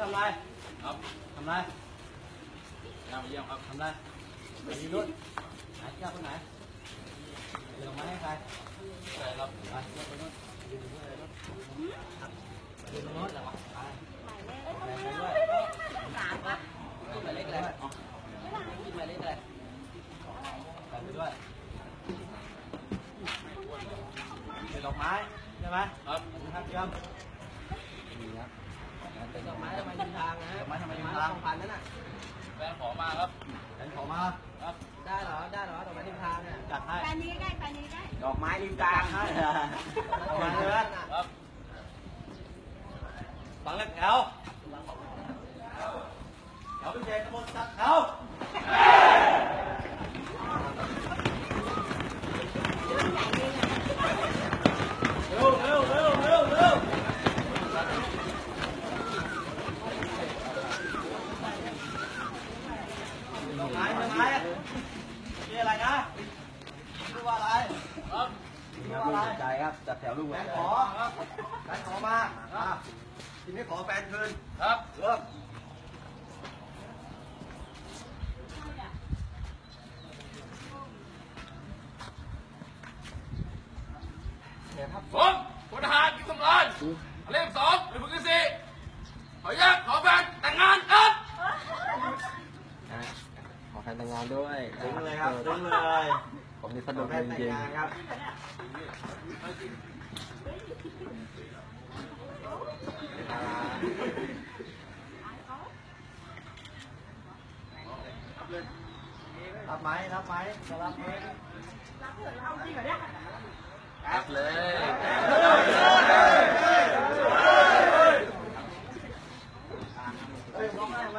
ทำไรครับทำไรยามเยี่ยมครับทำไรไปยืนรุ่นไหนเจ้าคนไหนเดี๋ยวมาให้ใครใช่ครับไปเจ้าคนนู้นยืนตรงนู้นเลยนู้นยืนตรงนู้นแล้วไปไปไปด้วยขึ้นหมายเลขอะไรขึ้นหมายเลขอะไรไปไปด้วยเป็นดอกไม้ใช่ไหมครับครับ เยี่ยมนี่ครับเป็นดอกไม้ทำไมยืนทางนะดอกไม้ทำไมยืนทางพันนั่นน่ะแฟนขอมาครับฉันขอมาครับ ได้เหรอ ได้เหรอ ดอกไม้ริมทางเนี่ย จัดให้แฟนนี้ใกล้แฟนนี้ใกล้ดอกไม้ริมทางให้ดอกไม้เลยครับฟังแล้วแถวแถวพิเศษตะบนจัดแถวเร็วเร็วเร็วเร็วเร็วดอกไม้ดอกไม้ ชื่ออะไรนะชื่อว่าอะไรครับชื่อว่าอะไรใจครับจัดแถวลูกแฟนขอแฟนขอมาอะทีนี้ขอแฟนคืนครับเริ่มผมพลทหารกิตสำรานเลขสองหรือพึ่งที่สี่ขอแยกขอแฟนแต่งงานครับ ข อแฟนแต่งงานด้วยถึงเลยครับถึงเลยผมนี่สดนุอกกจแม่แต่งริงงานครับรับไหมรับไหมจะรับไหมครับเลยเฮ้ยร้องได้ไห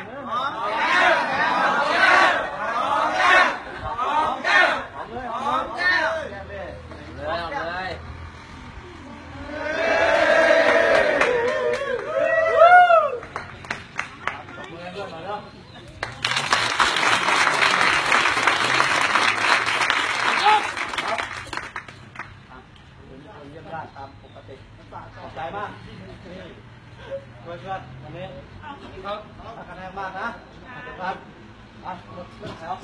มหอมแก้วหอมแก้วหอมแก้วหอมแก้วหอมเลยหอมแก้ว เลยเอาเลย ตบมือให้เพื่อนหน่อยเร็ว ครับ เยี่ยมญา ตามปกติขอบใจมากเพื่อนเพื่อนวันนี้ครับขอบคุณมากนะครับอะหมดเรื่องแล้ว